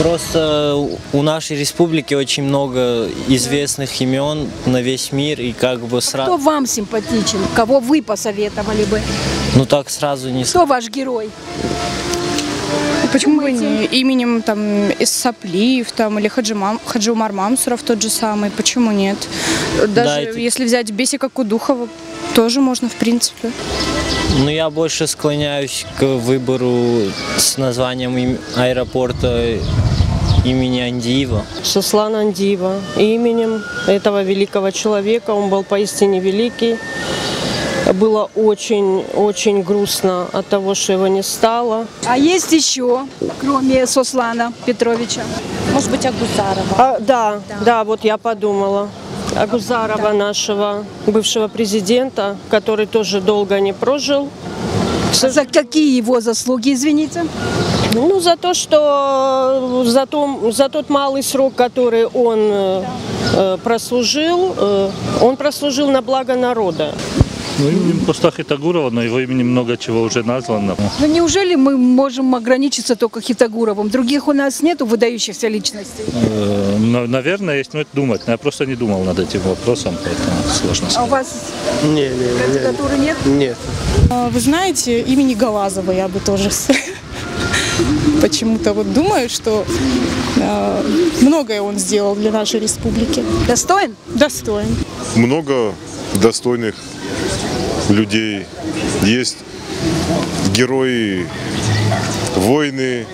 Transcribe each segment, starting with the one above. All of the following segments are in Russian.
Просто у нашей республики очень много известных имен на весь мир, и как бы Кто сразу, вам симпатичен? Кого вы посоветовали бы? ну так сразу не Кто ваш герой? Почему бы не именем там Иссаплиев там или Хаджимам, Хаджиумар Мамсуров тот же самый? Почему нет? Даже Дайте. если взять Бесика Кудухова, тоже можно в принципе. Но я больше склоняюсь к выбору с названием аэропорта имени Андиева. Суслан Андиева. Именем этого великого человека, он был поистине великий. Было очень-очень грустно от того, что его не стало. А есть еще, кроме Сослана Петровича? Может быть, Агузарова. А, да, да, вот я подумала. Агузарова, нашего бывшего президента, который тоже долго не прожил. За какие его заслуги, извините? Ну, за то, что за, том- за тот малый срок, который он э, э, прослужил, э, он прослужил на благо народа. Ну, именем Костахи Тагурова, но его именем много чего уже названо. Ну неужели мы можем ограничиться только Хитогуровым? Других у нас нету выдающихся личностей. Э, на- Наверное, есть, но это думать. Но я просто не думал над этим вопросом, поэтому сложно А у сказать. вас Не, не, кандидатуры нет? нет. А, Вы знаете, имени Галазова я бы тоже почему-то вот думаю, что э, многое он сделал для нашей республики. Достоин? Достоин. много достойных людей. Есть герои войны,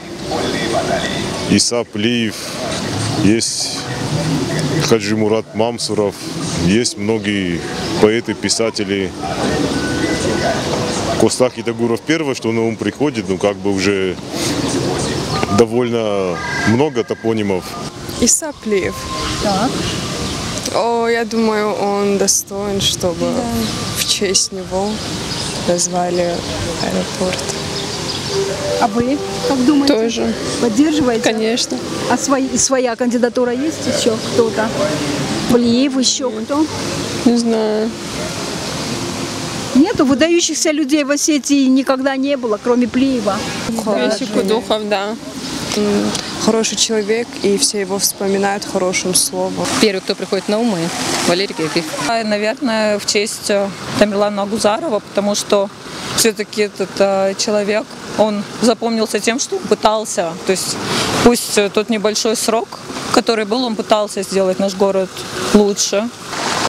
Иса Плиев, есть Хаджи Мурат Мамсуров, есть многие поэты, писатели. Костах Итагуров первое, что на ум приходит, ну как бы уже довольно много топонимов. Исаплиев. О, я думаю, он достоин, чтобы в честь него назвали аэропорт. А вы как думаете? Тоже, Поддерживаете? конечно. А свои- своя кандидатура есть еще кто-то? Плиев еще кто? Не знаю. Нету выдающихся людей в Осетии никогда не было, кроме Плиева. Весик Духов, да. Хороший человек, и все его вспоминают хорошим словом. Первый, кто приходит на умы, Валерий Георгиев. А, Наверное, в честь э, Тамерлана Агузарова, потому что все-таки этот э, человек, он запомнился тем, что пытался, то есть пусть э, тот небольшой срок, который был, он пытался сделать наш город лучше,